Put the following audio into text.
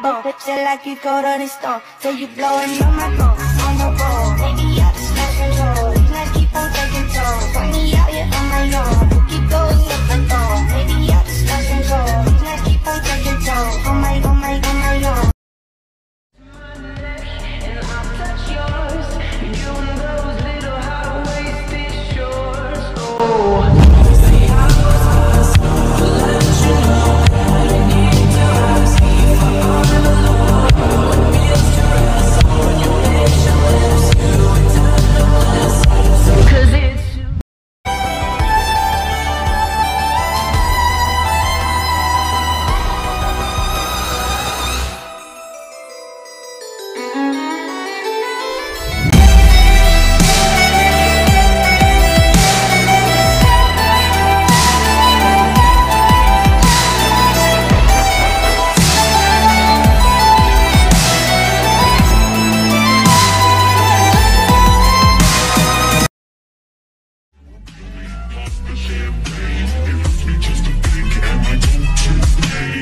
pocket colder the stone. Say you blowing on my phone on the road. Baby, I just lost control. These nights keep on taking toll. Find me out here on my own. You keep going up and down. Baby, I just lost control. These nights keep on taking toll. On my, on my, on my own. And Stayed